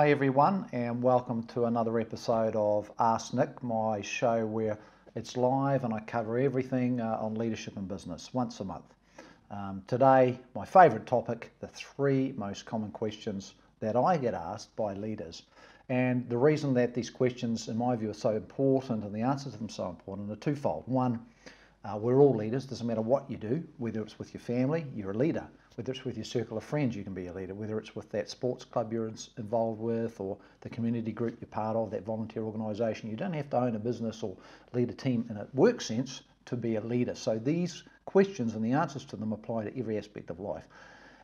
Hi everyone, and welcome to another episode of Ask Nick, my show where it's live and I cover everything uh, on leadership and business once a month. Um, today, my favourite topic the three most common questions that I get asked by leaders. And the reason that these questions, in my view, are so important and the answers to them so important are twofold. One, uh, we're all leaders, doesn't matter what you do, whether it's with your family, you're a leader. Whether it's with your circle of friends, you can be a leader. Whether it's with that sports club you're involved with or the community group you're part of, that volunteer organisation, you don't have to own a business or lead a team in a work sense to be a leader. So these questions and the answers to them apply to every aspect of life.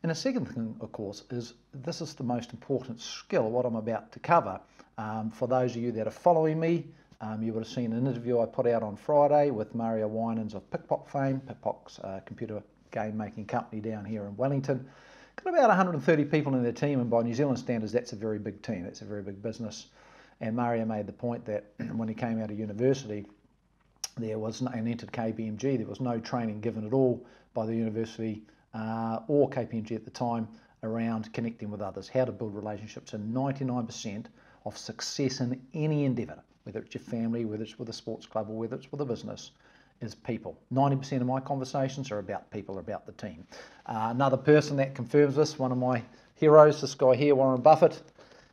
And the second thing, of course, is this is the most important skill, what I'm about to cover. Um, for those of you that are following me, um, you would have seen an interview I put out on Friday with Mario Wynands of PikPok fame, PikPok's uh, computer game making company down here in Wellington. Got about 130 people in their team, and by New Zealand standards, that's a very big team. It's a very big business. And Mario made the point that when he came out of university, there was no, and entered KPMG, there was no training given at all by the university uh, or KPMG at the time around connecting with others, how to build relationships. And 99% of success in any endeavour, whether it's your family, whether it's with a sports club, or whether it's with a business, is people. 90% of my conversations are about people, about the team. Uh, another person that confirms this, one of my heroes, this guy here, Warren Buffett,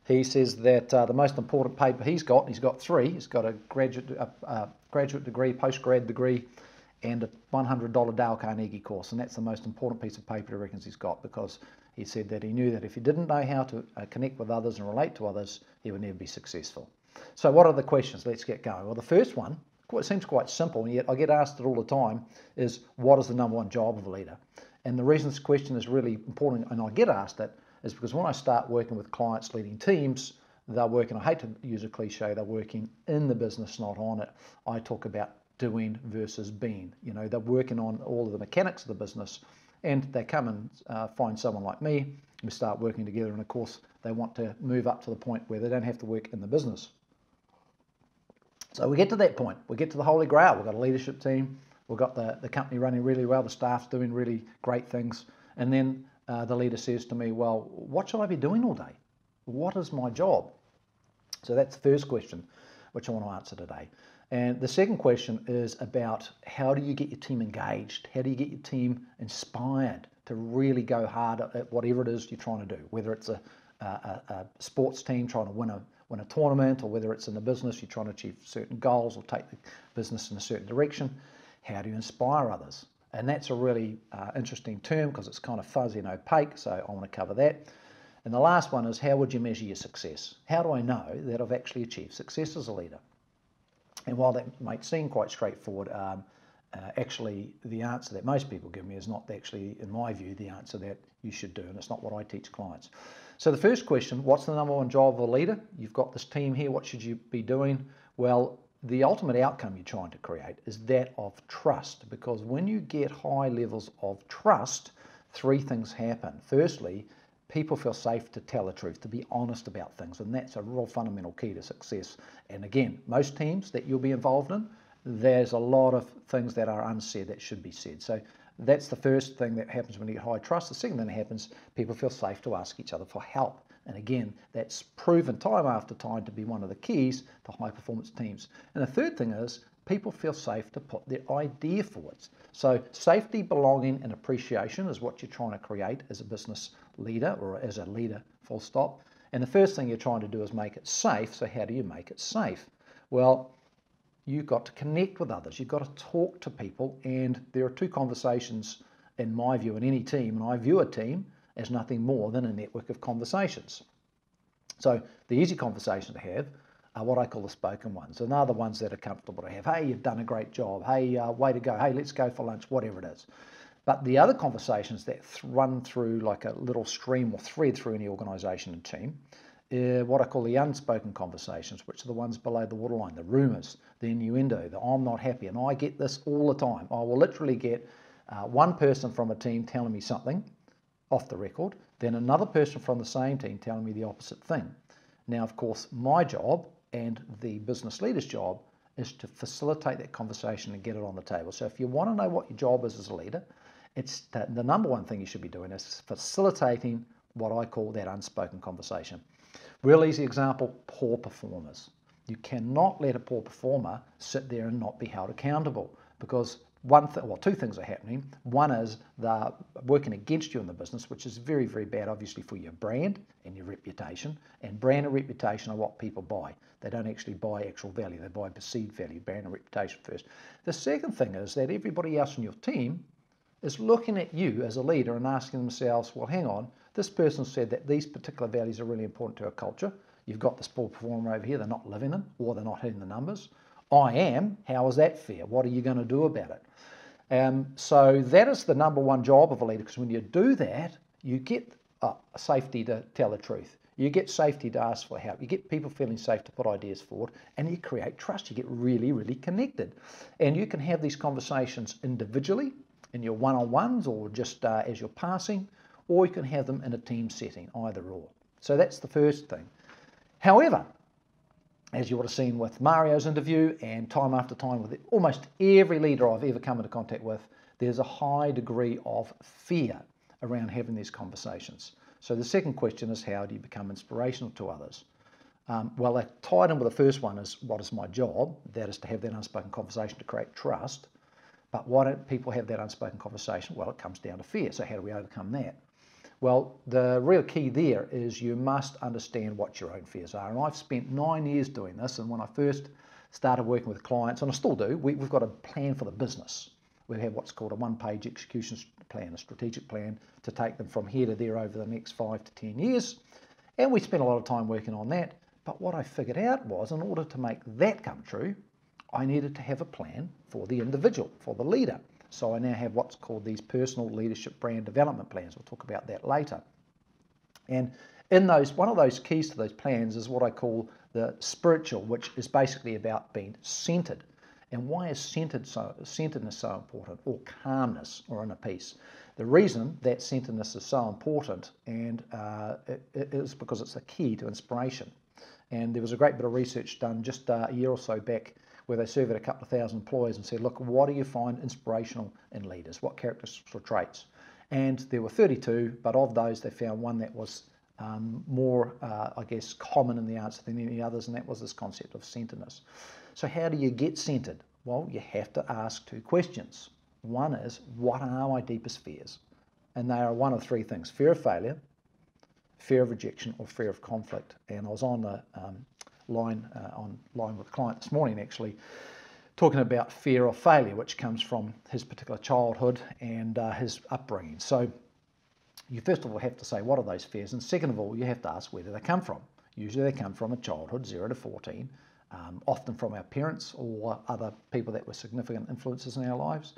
he says that uh, the most important paper he's got, he's got three, he's got a graduate, a, a graduate degree, postgrad degree, and a $100 Dale Carnegie course. And that's the most important piece of paper he reckons he's got because he said that he knew that if he didn't know how to uh, connect with others and relate to others, he would never be successful. So, what are the questions? Let's get going. Well, the first one it seems quite simple, and yet I get asked it all the time, is what is the number one job of a leader? And the reason this question is really important, and I get asked it, is because when I start working with clients leading teams, they're working, I hate to use a cliche, they're working in the business, not on it. I talk about doing versus being. You know, they're working on all of the mechanics of the business, and they come and uh, find someone like me, we start working together, and of course, they want to move up to the point where they don't have to work in the business. So we get to that point. We get to the holy grail. We've got a leadership team. We've got the, the company running really well. The staff's doing really great things. And then uh, the leader says to me, Well, what should I be doing all day? What is my job? So that's the first question, which I want to answer today. And the second question is about how do you get your team engaged? How do you get your team inspired to really go hard at whatever it is you're trying to do, whether it's a, a, a sports team trying to win a win a tournament or whether it's in the business you're trying to achieve certain goals or take the business in a certain direction. How do you inspire others? And that's a really uh, interesting term because it's kind of fuzzy and opaque, so I want to cover that. And the last one is how would you measure your success? How do I know that I've actually achieved success as a leader? And while that might seem quite straightforward, um, uh, actually the answer that most people give me is not actually, in my view, the answer that you should do, and it's not what I teach clients. So the first question, what's the number one job of a leader? You've got this team here, what should you be doing? Well, the ultimate outcome you're trying to create is that of trust because when you get high levels of trust, three things happen. Firstly, people feel safe to tell the truth, to be honest about things, and that's a real fundamental key to success. And again, most teams that you'll be involved in, there's a lot of things that are unsaid that should be said. So that's the first thing that happens when you get high trust. The second thing that happens, people feel safe to ask each other for help. And again, that's proven time after time to be one of the keys to high performance teams. And the third thing is people feel safe to put their idea forwards. So safety, belonging, and appreciation is what you're trying to create as a business leader or as a leader, full stop. And the first thing you're trying to do is make it safe. So how do you make it safe? Well, you've got to connect with others, you've got to talk to people, and there are two conversations, in my view, in any team, and I view a team as nothing more than a network of conversations. So the easy conversation to have are what I call the spoken ones, and they're the ones that are comfortable to have. Hey, you've done a great job. Hey, uh, way to go. Hey, let's go for lunch, whatever it is. But the other conversations that run through like a little stream or thread through any organisation and team uh, what I call the unspoken conversations, which are the ones below the waterline, the rumours, the innuendo, the I'm not happy. And I get this all the time. I will literally get uh, one person from a team telling me something off the record, then another person from the same team telling me the opposite thing. Now, of course, my job and the business leader's job is to facilitate that conversation and get it on the table. So if you want to know what your job is as a leader, it's the number one thing you should be doing is facilitating what I call that unspoken conversation. Real easy example poor performers. You cannot let a poor performer sit there and not be held accountable because one th- well, two things are happening. One is they're working against you in the business, which is very, very bad, obviously, for your brand and your reputation. And brand and reputation are what people buy. They don't actually buy actual value, they buy perceived value, brand and reputation first. The second thing is that everybody else on your team is looking at you as a leader and asking themselves, well, hang on, this person said that these particular values are really important to our culture. You've got this poor performer over here, they're not living them or they're not hitting the numbers. I am. How is that fair? What are you going to do about it? Um, so that is the number one job of a leader because when you do that, you get uh, safety to tell the truth. You get safety to ask for help. You get people feeling safe to put ideas forward and you create trust. You get really, really connected. And you can have these conversations individually in your one on ones or just uh, as you're passing, or you can have them in a team setting, either or. So that's the first thing. However, as you would have seen with Mario's interview and time after time with almost every leader I've ever come into contact with, there's a high degree of fear around having these conversations. So the second question is how do you become inspirational to others? Um, well, tied in with the first one is what is my job? That is to have that unspoken conversation to create trust. But why don't people have that unspoken conversation? Well, it comes down to fear. So how do we overcome that? Well, the real key there is you must understand what your own fears are. And I've spent nine years doing this. And when I first started working with clients, and I still do, we, have got a plan for the business. We have what's called a one page execution plan, a strategic plan to take them from here to there over the next five to 10 years. And we spent a lot of time working on that. But what I figured out was in order to make that come true, I needed to have a plan for the individual, for the leader. So I now have what's called these personal leadership brand development plans. We'll talk about that later. And in those, one of those keys to those plans is what I call the spiritual, which is basically about being centered. And why is centered so, centeredness so important, or calmness, or inner peace? The reason that centeredness is so important and uh, it, it is because it's a key to inspiration. And there was a great bit of research done just uh, a year or so back where they surveyed a couple of thousand employees and said, look, what do you find inspirational in leaders? What characteristics or traits? And there were 32, but of those, they found one that was um, more, uh, I guess, common in the answer than any others, and that was this concept of centeredness. So, how do you get centered? Well, you have to ask two questions. One is, what are my deepest fears? And they are one of three things fear of failure, fear of rejection, or fear of conflict. And I was on the um, line uh, on line with a client this morning actually talking about fear of failure, which comes from his particular childhood and uh, his upbringing. So you first of all have to say what are those fears, and second of all you have to ask where do they come from. Usually they come from a childhood, zero to 14, um, often from our parents or other people that were significant influences in our lives.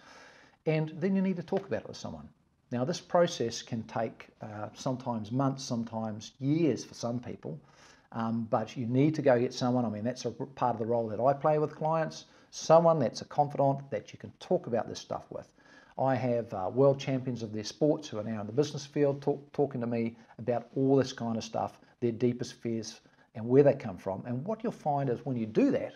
And then you need to talk about it with someone. Now, this process can take uh, sometimes months, sometimes years for some people. Um, but you need to go get someone, I mean, that's a part of the role that I play with clients, someone that's a confidant that you can talk about this stuff with. I have uh, world champions of their sports who are now in the business field talk, talking to me about all this kind of stuff, their deepest fears and where they come from. And what you'll find is when you do that,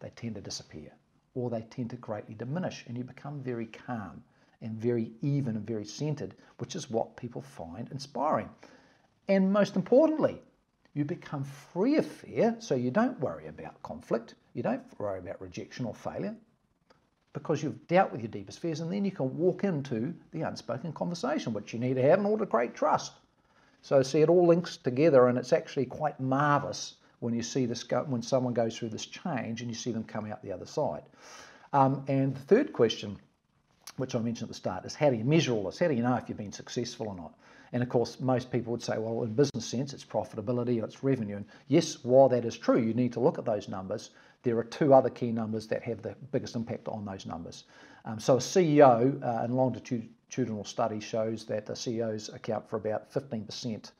they tend to disappear or they tend to greatly diminish and you become very calm and very even and very centered, which is what people find inspiring. And most importantly, you become free of fear, so you don't worry about conflict, you don't worry about rejection or failure, because you've dealt with your deepest fears, and then you can walk into the unspoken conversation, which you need to have in order to create trust. So, see, it all links together, and it's actually quite marvelous when you see this go, when someone goes through this change and you see them come out the other side. Um, and the third question, which I mentioned at the start, is how do you measure all this? How do you know if you've been successful or not? And of course, most people would say, well, in business sense, it's profitability it's revenue. And yes, while that is true, you need to look at those numbers. There are two other key numbers that have the biggest impact on those numbers. Um, so a CEO uh, in longitudinal study shows that the CEOs account for about 15%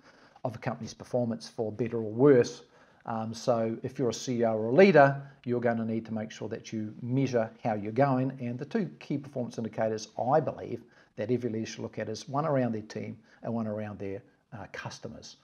of a company's performance for better or worse. Um, so if you're a CEO or a leader, you're going to need to make sure that you measure how you're going. And the two key performance indicators, I believe, that every leader should look at is one around their team and one around their uh, customers.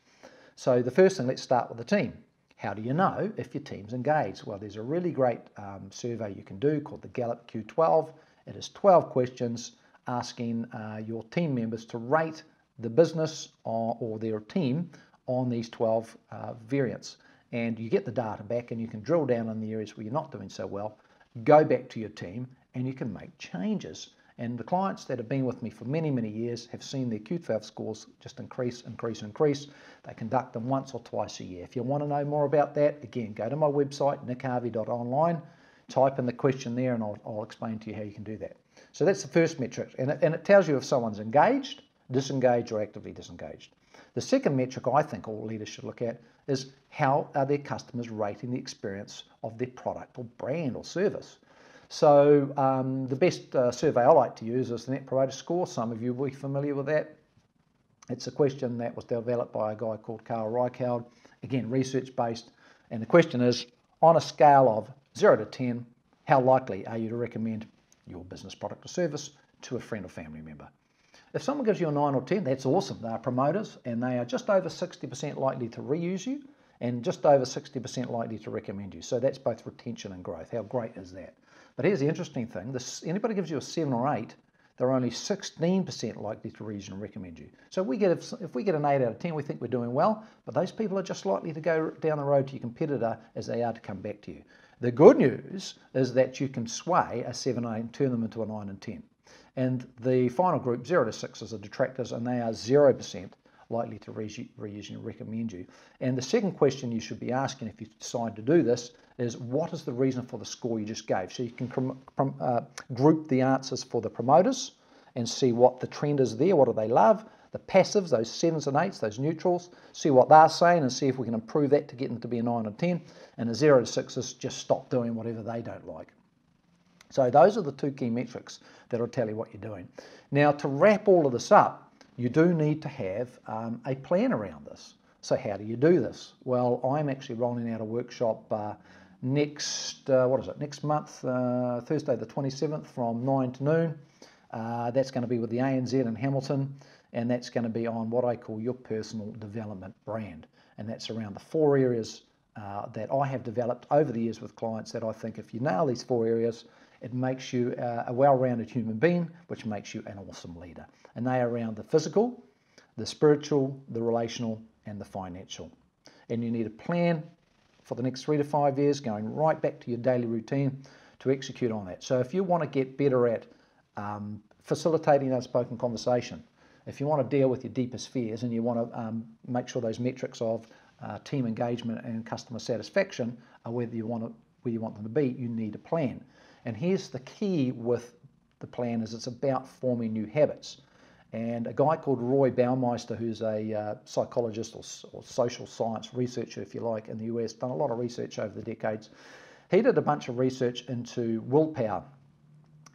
So the first thing, let's start with the team. How do you know if your team's engaged? Well, there's a really great um, survey you can do called the Gallup Q12. It is 12 questions asking uh, your team members to rate the business or, or their team on these 12 uh, variants. And you get the data back and you can drill down on the areas where you're not doing so well, go back to your team and you can make changes. And the clients that have been with me for many, many years have seen their QT scores just increase, increase, increase. They conduct them once or twice a year. If you want to know more about that, again, go to my website, nickharvey.online, type in the question there, and I'll, I'll explain to you how you can do that. So that's the first metric, and it, and it tells you if someone's engaged, disengaged, or actively disengaged. The second metric I think all leaders should look at is how are their customers rating the experience of their product or brand or service. So um, the best uh, survey I like to use is the Net Promoter Score. Some of you will be familiar with that. It's a question that was developed by a guy called Carl Reichheld, again research based, and the question is on a scale of 0 to 10, how likely are you to recommend your business product or service to a friend or family member? If someone gives you a 9 or 10, that's awesome. They are promoters and they are just over 60% likely to reuse you and just over 60% likely to recommend you. So that's both retention and growth. How great is that? But here's the interesting thing. This, anybody gives you a 7 or 8, they're only 16% likely to reason and recommend you. So we, get, if, if we get an 8 out of 10, we think we're doing well, but those people are just likely to go down the road to your competitor as they are to come back to you. The good news is that you can sway a 7 8 and turn them into a 9 and 10. And the final group, 0 to 6, is the detractors, and they are 0% likely to reuse and recommend you. And the second question you should be asking if you decide to do this is what is the reason for the score you just gave? So you can uh, group the answers for the promoters and see what the trend is there, what do they love, the passives, those sevens and eights, those neutrals, see what they're saying and see if we can improve that to get them to be a nine or 10. And a zero to six is just stop doing whatever they don't like. So those are the two key metrics that'll tell you what you're doing. Now to wrap all of this up, you do need to have um, a plan around this. So how do you do this? Well, I'm actually rolling out a workshop uh, next, uh, what is it, next month, uh, Thursday the 27th from 9 to noon. Uh, that's going to be with the ANZ in Hamilton, and that's going to be on what I call your personal development brand. And that's around the four areas uh, that I have developed over the years with clients that I think if you nail these four areas, it makes you a well-rounded human being, which makes you an awesome leader. And they are around the physical, the spiritual, the relational, and the financial. And you need a plan for the next three to five years, going right back to your daily routine to execute on that. So if you want to get better at um, facilitating unspoken conversation, if you want to deal with your deepest fears and you want to um, make sure those metrics of uh, team engagement and customer satisfaction are where you want to, where you want them to be, you need a plan. And here's the key with the plan is it's about forming new habits. And a guy called Roy Baumeister, who's a uh, psychologist or, or, social science researcher, if you like, in the US, done a lot of research over the decades. He did a bunch of research into willpower.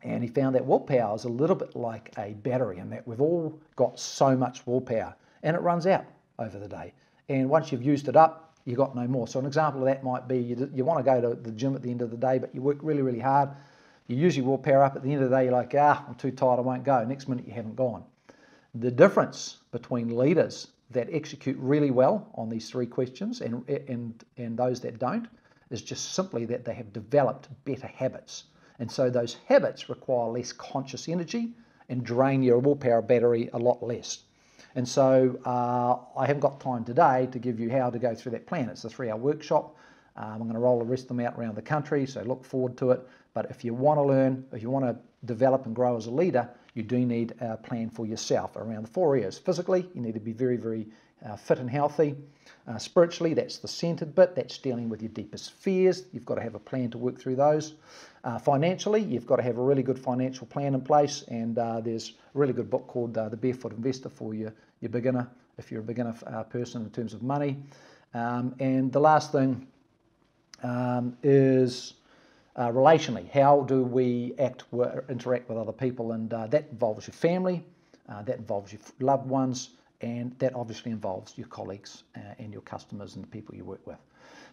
And he found that willpower is a little bit like a battery, and that we've all got so much willpower, and it runs out over the day. And once you've used it up, you got no more. So an example of that might be you, you want to go to the gym at the end of the day, but you work really, really hard. You usually will power up at the end of the day. You're like, ah, I'm too tired, I won't go. Next minute, you haven't gone. The difference between leaders that execute really well on these three questions and, and, and those that don't is just simply that they have developed better habits. And so those habits require less conscious energy and drain your willpower battery a lot less. And so uh, I haven't got time today to give you how to go through that plan. It's a three hour workshop. Um, I'm going to roll the rest of them out around the country, so look forward to it. But if you want to learn, if you want to develop and grow as a leader, you do need a plan for yourself around the four areas. Physically, you need to be very, very uh, fit and healthy. Uh, spiritually, that's the centered bit, that's dealing with your deepest fears. You've got to have a plan to work through those. Uh, financially, you've got to have a really good financial plan in place, and uh, there's a really good book called uh, The Barefoot Investor for your, your beginner, if you're a beginner uh, person in terms of money. Um, and the last thing um, is uh, relationally. How do we act, interact with other people? And that involves your family, that involves your loved ones, and that obviously involves your colleagues and your customers and the people you work with.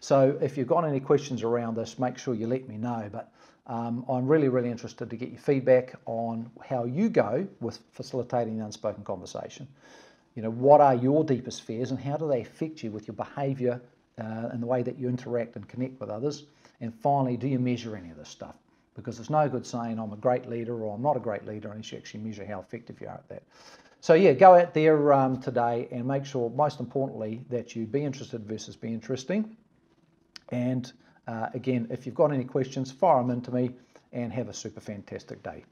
So if you've got any questions around this, make sure you let me know. But um, I'm really, really interested to get your feedback on how you go with facilitating the unspoken conversation. You know, what are your deepest fears and how do they affect you with your behaviour uh, and the way that you interact and connect with others? And finally, do you measure any of this stuff? Because it's no good saying I'm a great leader or I'm not a great leader unless you actually measure how effective you are at that. So yeah, go out there um, today and make sure, most importantly, that you be interested versus be interesting. And uh, again, if you've got any questions, fire them into me and have a super fantastic day.